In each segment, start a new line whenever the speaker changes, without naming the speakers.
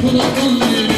kulağım yeri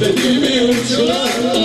Uçurar Kızlar kınalı